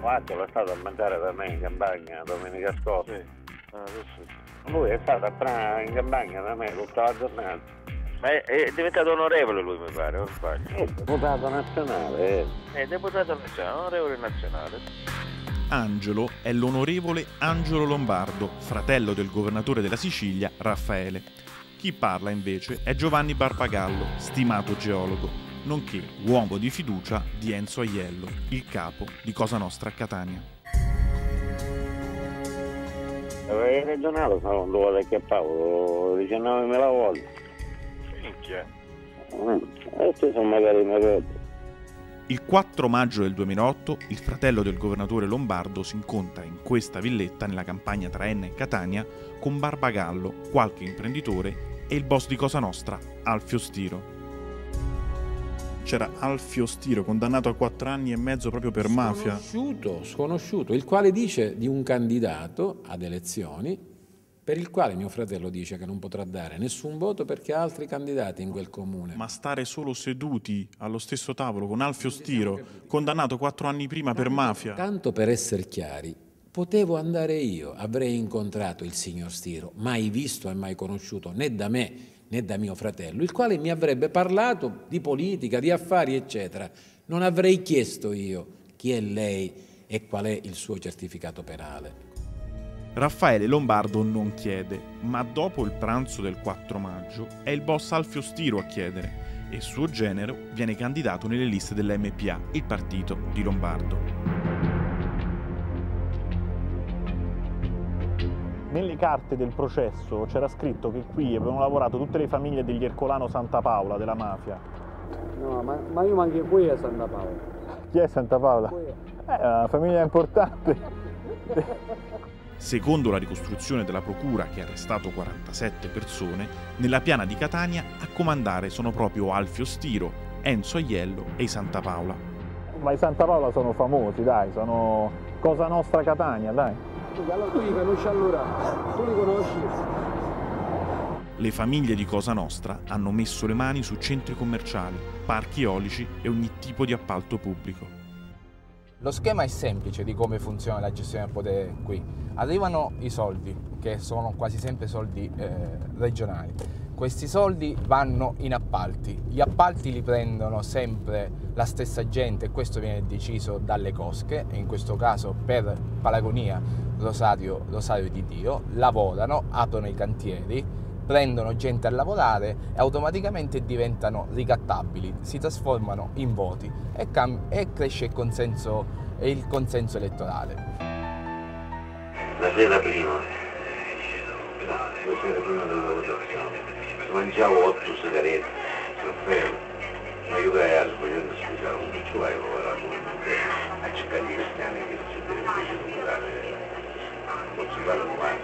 Guarda, l'ho stato a mangiare da me in campagna domenica scorsa. Sì. Ah, Lui è stato a pranzo in campagna da me tutta la giornata. Ma è, è diventato onorevole lui, mi pare, non sbaglio. È deputato nazionale, eh. È deputato nazionale, onorevole nazionale. Angelo è l'onorevole Angelo Lombardo, fratello del governatore della Sicilia, Raffaele. Chi parla invece è Giovanni Barbagallo, stimato geologo, nonché uomo di fiducia di Enzo Aiello, il capo di Cosa Nostra a Catania. Il regionale sono due vecchie a Paolo, 19.000 volte. Minchia. Mm, Questi sono magari miei voti. Il 4 maggio del 2008 il fratello del governatore Lombardo si incontra in questa villetta nella campagna tra Enna e Catania con Barbagallo, qualche imprenditore e il boss di Cosa Nostra, Alfio Stiro. C'era Alfio Stiro, condannato a 4 anni e mezzo proprio per mafia. Sconosciuto, sconosciuto, il quale dice di un candidato ad elezioni per il quale mio fratello dice che non potrà dare nessun voto perché ha altri candidati in quel comune. Ma stare solo seduti allo stesso tavolo con Alfio Stiro, condannato 4 anni prima per mafia. Tanto per essere chiari, potevo andare io, avrei incontrato il signor Stiro, mai visto e mai conosciuto né da me né da mio fratello, il quale mi avrebbe parlato di politica, di affari, eccetera. Non avrei chiesto io chi è lei e qual è il suo certificato penale. Raffaele Lombardo non chiede, ma dopo il pranzo del 4 maggio è il boss Alfio Stiro a chiedere e suo genero viene candidato nelle liste dell'MPA, il partito di Lombardo. Nelle carte del processo c'era scritto che qui avevano lavorato tutte le famiglie degli Ercolano Santa Paola della mafia. No, ma, ma io manco qui a Santa Paola. Chi è Santa Paola? Qui. Eh, è una famiglia importante. Secondo la ricostruzione della procura che ha arrestato 47 persone, nella piana di Catania a comandare sono proprio Alfio Stiro, Enzo Aiello e i Santa Paola. Ma i Santa Paola sono famosi, dai, sono Cosa Nostra Catania, dai. Allora tu li conosci allora? Tu li conosci? Le famiglie di Cosa Nostra hanno messo le mani su centri commerciali, parchi eolici e ogni tipo di appalto pubblico. Lo schema è semplice di come funziona la gestione del potere qui. Arrivano i soldi, che sono quasi sempre soldi eh, regionali. Questi soldi vanno in appalti. Gli appalti li prendono sempre la stessa gente e questo viene deciso dalle cosche, e in questo caso per Palagonia Rosario, Rosario di Dio, lavorano, aprono i cantieri, prendono gente a lavorare e automaticamente diventano ricattabili, si trasformano in voti e, e cresce il consenso, il consenso elettorale. La sera prima, la sera prima della votazione, mangiavo otto sigarette, Raffaele, ma io che ero sbagliato spiegare, ci vai a lavorare a cercare di cristiani che si deve lavorare, non si parla parla domani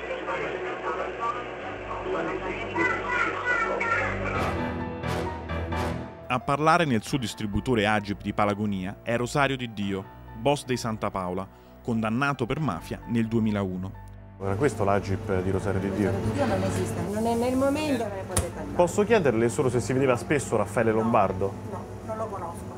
A parlare nel suo distributore Agip di Palagonia è Rosario di Dio, boss dei Santa Paola, condannato per mafia nel 2001. Era questo l'Agip di Rosario di Dio? Dio non esiste, non è nel momento non ne potete andare. Posso chiederle solo se si vedeva spesso Raffaele Lombardo? No, non lo conosco.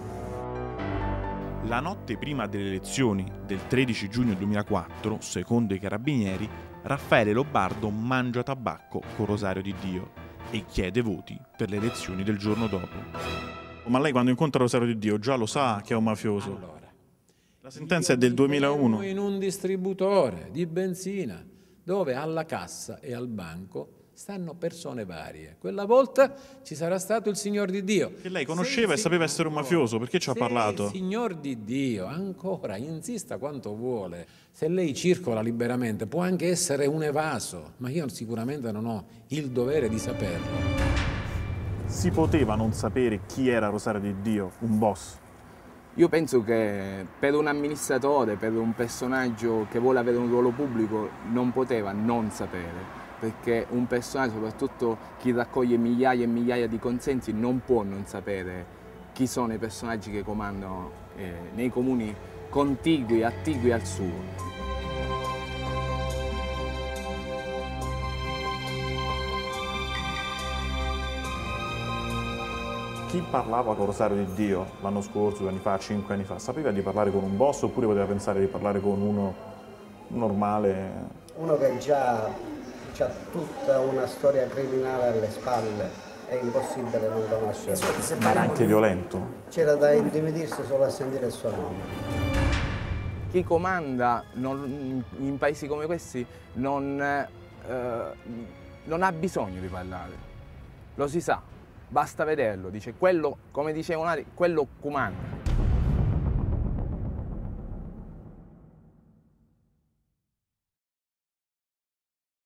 La notte prima delle elezioni del 13 giugno 2004, secondo i carabinieri, Raffaele Lombardo mangia tabacco con Rosario di Dio e chiede voti per le elezioni del giorno dopo. Ma lei quando incontra Rosario di Dio già lo sa che è un mafioso? Allora, La sentenza è del 2001. in un distributore di benzina dove alla cassa e al banco stanno persone varie. Quella volta ci sarà stato il Signor di Dio. Che lei conosceva e sapeva essere un mafioso, perché ci ha parlato? Il Signor di Dio, ancora, insista quanto vuole. Se lei circola liberamente, può anche essere un evaso, ma io sicuramente non ho il dovere di saperlo. Si poteva non sapere chi era Rosario di Dio, un boss? Io penso che per un amministratore, per un personaggio che vuole avere un ruolo pubblico, non poteva non sapere, perché un personaggio, soprattutto chi raccoglie migliaia e migliaia di consensi, non può non sapere chi sono i personaggi che comandano eh, nei comuni contigui, attigui al suo. Chi parlava con Rosario di Dio l'anno scorso, due anni fa, cinque anni fa, sapeva di parlare con un boss oppure poteva pensare di parlare con uno normale? Uno che già ha tutta una storia criminale alle spalle, è impossibile non conoscerlo. Ma era anche violento? C'era da intimidirsi solo a sentire il suo nome. Chi comanda non- in paesi come questi non, eh, non ha bisogno di parlare, lo si sa, basta vederlo, dice quello, come diceva Unari, quello comanda.